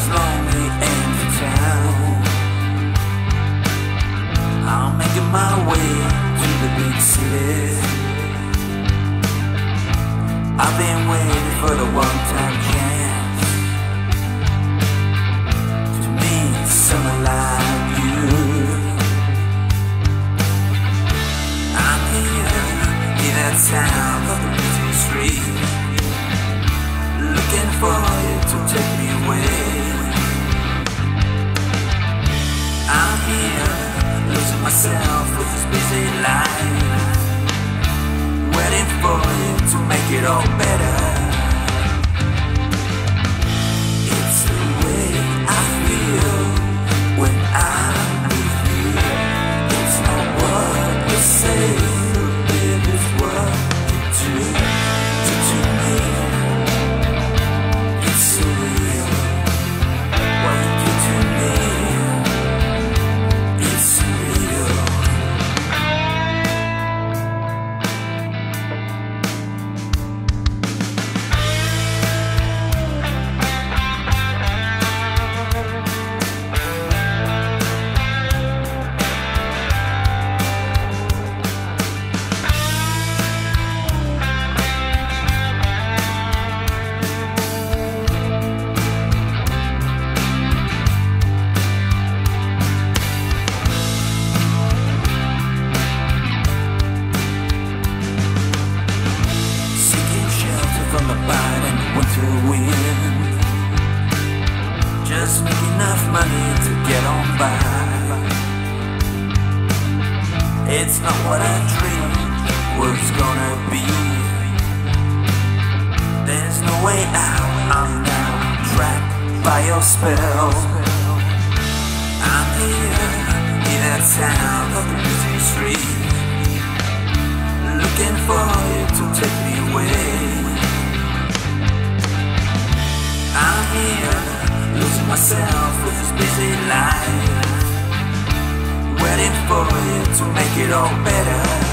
she's town. I'm making my way to the big city. I've been waiting for the one-time chance to meet someone like you. I'm here in that town of the busy street, looking for you to take. I'm here, losing myself with this busy life. Waiting for you to make it all better winter wind. Just make enough money to get on by. It's not what I dreamed was gonna be. There's no way out. I'm now trapped by your spell. I'm here in that sound of the busy street for you to make it all better.